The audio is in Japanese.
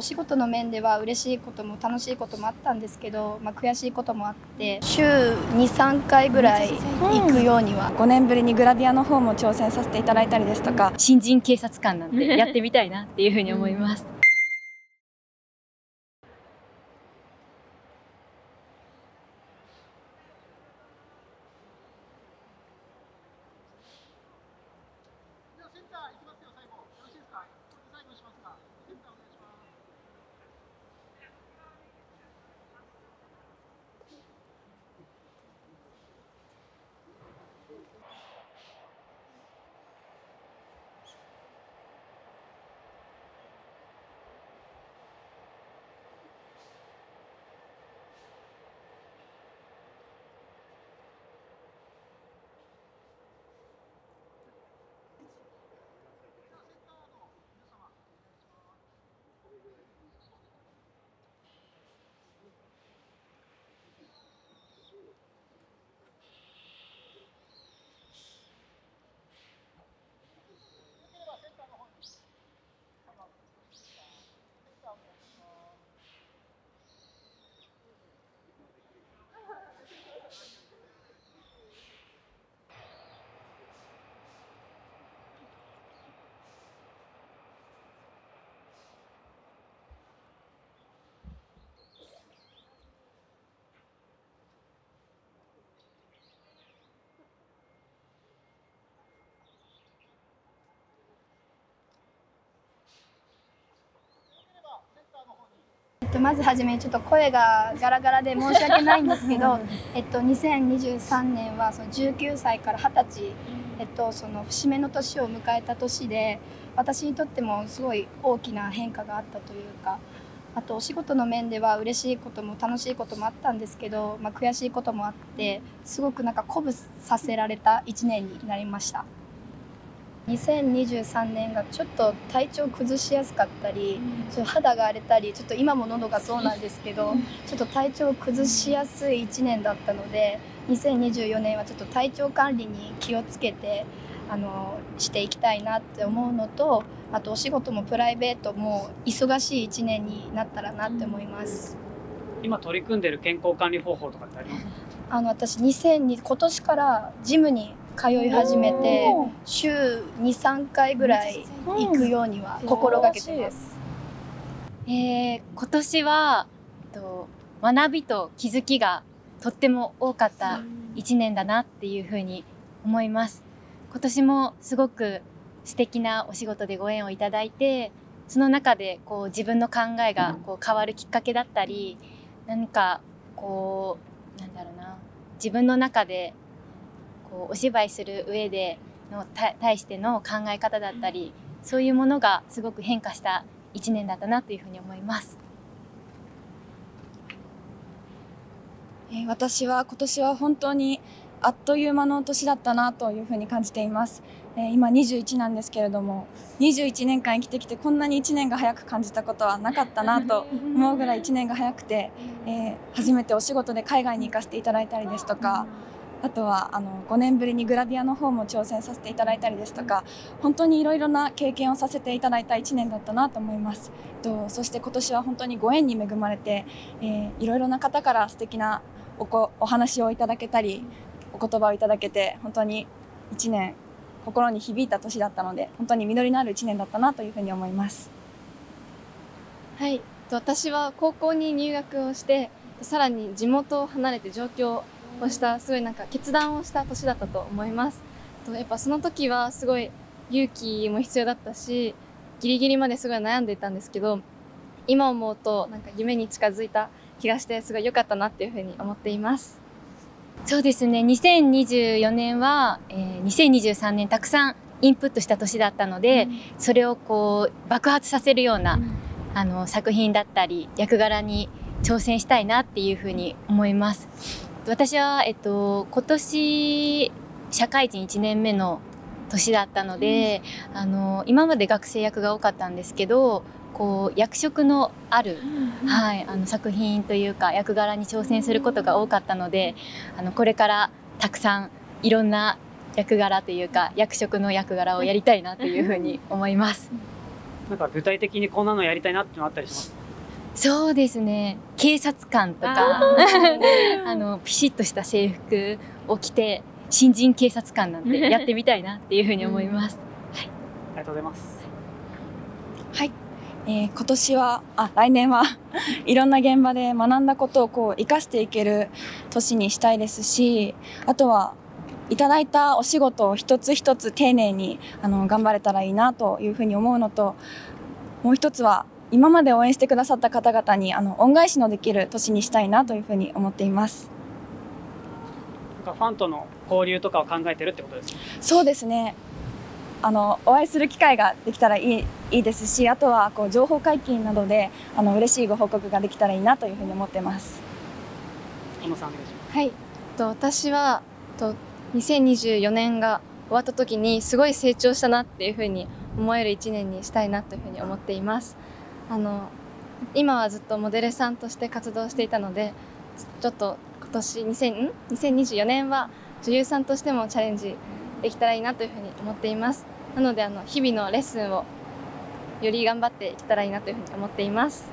お仕事の面では嬉しいことも楽しいこともあったんですけど、まあ、悔しいこともあって週23回ぐらい行くようには、5年ぶりにグラビアの方も挑戦させていただいたりですとか新人警察官なんてやってみたいなっていうふうに思います。えっと、まずはじめにちょっと声がガラガラで申し訳ないんですけど、えっと、2023年はその19歳から20歳、えっと、その節目の年を迎えた年で私にとってもすごい大きな変化があったというかあとお仕事の面では嬉しいことも楽しいこともあったんですけど、まあ、悔しいこともあってすごくなんか鼓舞させられた1年になりました。2023年がちょっと体調崩しやすかったり、ちょっと肌が荒れたりちょっと今も喉がそうなんですけど、ちょっと体調を崩しやすい1年だったので2024年はちょっと体調管理に気をつけてあのしていきたいなって思うのとあとお仕事もプライベートも忙しい1年になったらなって思います。今取り組んでる健康管理方法とかってありますか？あの私2002今年からジムに通い始めて週23回ぐらい行くようには心がけてます。えー今年はえっと学びと気づきがとっても多かった一年だなっていうふうに思います。今年もすごく素敵なお仕事でご縁をいただいて、その中でこう自分の考えがこう変わるきっかけだったり、何かこうなんだろうな自分の中でこうお芝居する上での対しての考え方だったり、そういうものがすごく変化した一年だったなというふうに思います。私は今年は本当にあっという間の年だったなというふうに感じています、今21なんですけれども21年間生きてきてこんなに1年が早く感じたことはなかったなと思うぐらい1年が早くて、えー初めてお仕事で海外に行かせていただいたりですとかあとはあの5年ぶりにグラビアの方も挑戦させていただいたりですとか本当にいろいろな経験をさせていただいた1年だったなと思いますとそして今年は本当にご縁に恵まれて、えーいろいろな方から素敵なおこお話をいただけたりお言葉をいただけて本当に1年心に響いた年だったので本当に実りのある1年だったなというふうに思います。はい、と私は高校に入学をしてさらに地元を離れて上京をしたすごいなんか決断をした年だったと思います。とやっぱその時はすごい勇気も必要だったしギリギリまですごい悩んでいたんですけど今思うとなんか夢に近づいた気がしてすごい良かったなっていうふうに思っています。そうですね。2024年は、えー2023年たくさんインプットした年だったので、それをこう爆発させるような、あの作品だったり役柄に挑戦したいなっていうふうに思います。私は、えっと、今年社会人1年目の年だったので、あの今まで学生役が多かったんですけどこう役職のある、はい、あの作品というか役柄に挑戦することが多かったのであのこれからたくさんいろんな役柄というか役職の役柄をやりたいなというふうに思います。なんか具体的にこんなのやりたいなってのあったりします？そうですね。警察官とか。あ のピシッとした制服を着て新人警察官なんて やってみたいなっていうふうに思います。ありがとうございます。はい、えー今年はあ来年は いろんな現場で学んだことをこう生かしていける年にしたいですしあとはいただいたお仕事を一つ一つ丁寧にあの頑張れたらいいなというふうに思うのともう一つは今まで応援してくださった方々にあの恩返しのできる年にしたいなというふうに思っています。なんかファンとの交流とかを考えてるってことですか？そうですねあのお会いする機会ができたらいいいいですしあとはこう情報解禁などであの嬉しいご報告ができたらいいなというふうに思ってます。小野さんお願いしますはい、と私はと2024年が終わった時にすごい成長したなっていうふうに思える1年にしたいなというふうに思っています。あの今はずっとモデルさんとして活動していたのでちょっと今年2000 2024年は女優さんとしてもチャレンジできたらいいなというふうに思っています。なのであの日々のレッスンをより頑張っていけたらいいなというふうに思っています。